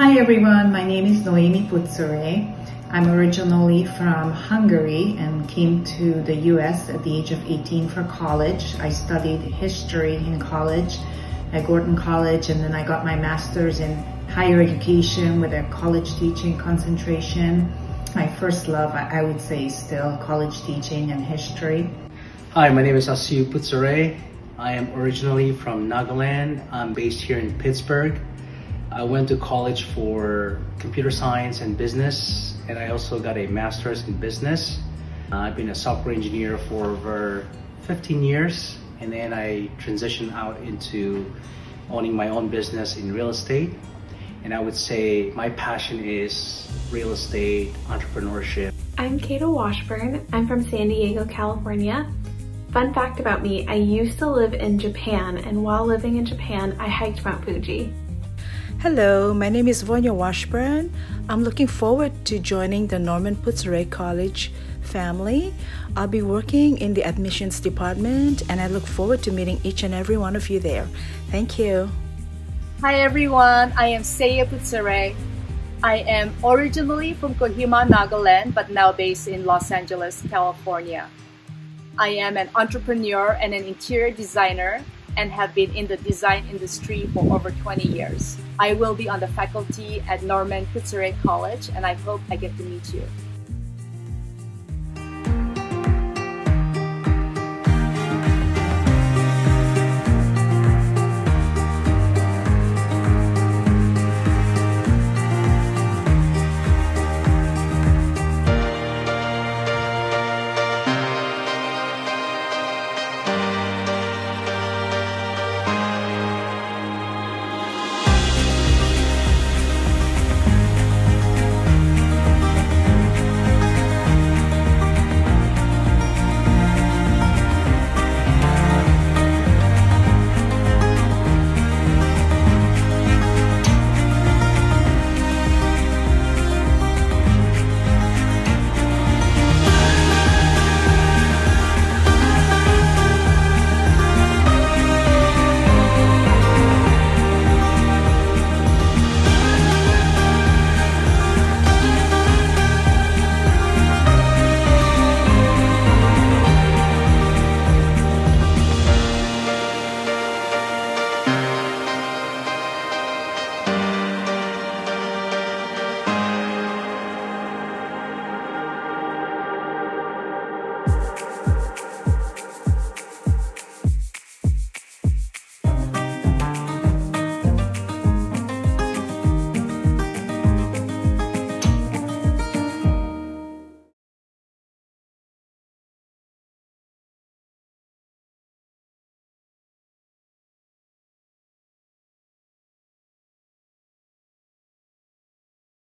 Hi everyone, my name is Noemi Putsure. I'm originally from Hungary and came to the US at the age of 18 for college. I studied history in college at Gordon College and then I got my master's in higher education with a college teaching concentration. My first love, I would say, is still college teaching and history. Hi, my name is Asiu Putsure. I am originally from Nagaland. I'm based here in Pittsburgh. I went to college for computer science and business, and I also got a master's in business. Uh, I've been a software engineer for over 15 years, and then I transitioned out into owning my own business in real estate. And I would say my passion is real estate, entrepreneurship. I'm Kato Washburn. I'm from San Diego, California. Fun fact about me, I used to live in Japan and while living in Japan, I hiked Mount Fuji. Hello, my name is Vonya Washburn. I'm looking forward to joining the Norman Putsure College family. I'll be working in the admissions department and I look forward to meeting each and every one of you there. Thank you. Hi everyone, I am Seiya Putsure. I am originally from Kohima, Nagaland, but now based in Los Angeles, California. I am an entrepreneur and an interior designer and have been in the design industry for over 20 years. I will be on the faculty at Norman Putsure College and I hope I get to meet you.